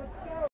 let's go.